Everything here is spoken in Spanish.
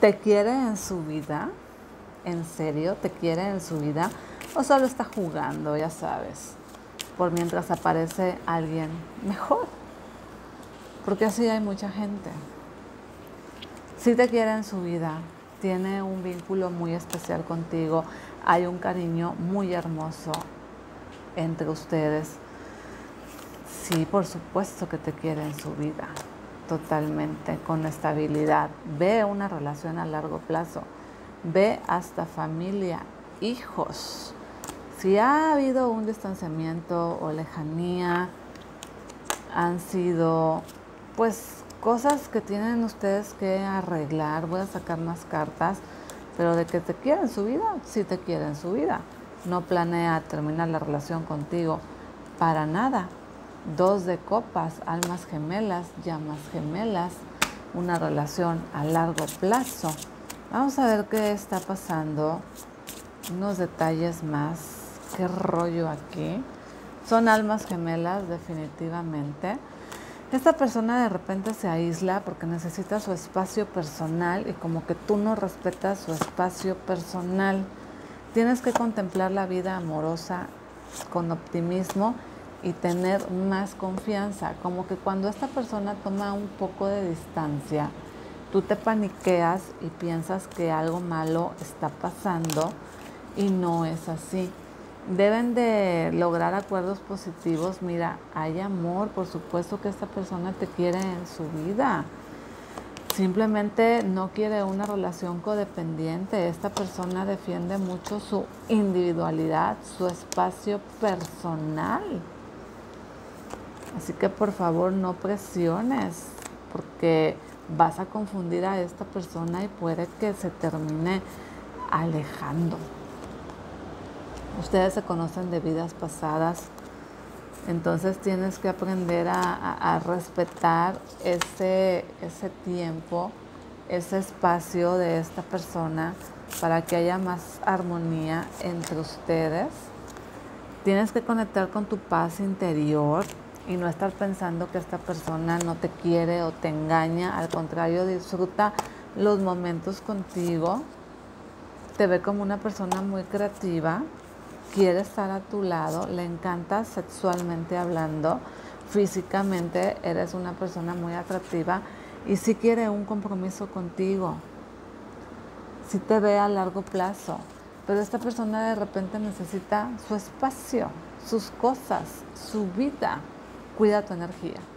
¿Te quiere en su vida? ¿En serio? ¿Te quiere en su vida? ¿O solo está jugando, ya sabes? Por mientras aparece alguien mejor. Porque así hay mucha gente. Si te quiere en su vida, tiene un vínculo muy especial contigo, hay un cariño muy hermoso entre ustedes. Sí, por supuesto que te quiere en su vida, totalmente, con estabilidad. Ve una relación a largo plazo, ve hasta familia, hijos. Si ha habido un distanciamiento o lejanía, han sido pues cosas que tienen ustedes que arreglar. Voy a sacar más cartas, pero de que te quieren su vida, sí te quieren su vida. No planea terminar la relación contigo para nada. Dos de copas, almas gemelas, llamas gemelas, una relación a largo plazo. Vamos a ver qué está pasando. Unos detalles más. ¿Qué rollo aquí? Son almas gemelas, definitivamente. Esta persona de repente se aísla porque necesita su espacio personal y como que tú no respetas su espacio personal. Tienes que contemplar la vida amorosa con optimismo y tener más confianza. Como que cuando esta persona toma un poco de distancia, tú te paniqueas y piensas que algo malo está pasando y no es así deben de lograr acuerdos positivos. Mira, hay amor, por supuesto que esta persona te quiere en su vida. Simplemente no quiere una relación codependiente. Esta persona defiende mucho su individualidad, su espacio personal. Así que por favor no presiones, porque vas a confundir a esta persona y puede que se termine alejando. Ustedes se conocen de vidas pasadas, entonces tienes que aprender a, respetar ese, ese tiempo, ese espacio de esta persona para que haya más armonía entre ustedes. Tienes que conectar con tu paz interior y no estar pensando que esta persona no te quiere o te engaña. Al contrario, disfruta los momentos contigo. Te ve como una persona muy creativa quiere estar a tu lado, le encanta sexualmente hablando, físicamente eres una persona muy atractiva y si quiere un compromiso contigo, si te ve a largo plazo, pero esta persona de repente necesita su espacio, sus cosas, su vida. Cuida tu energía.